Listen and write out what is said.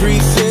that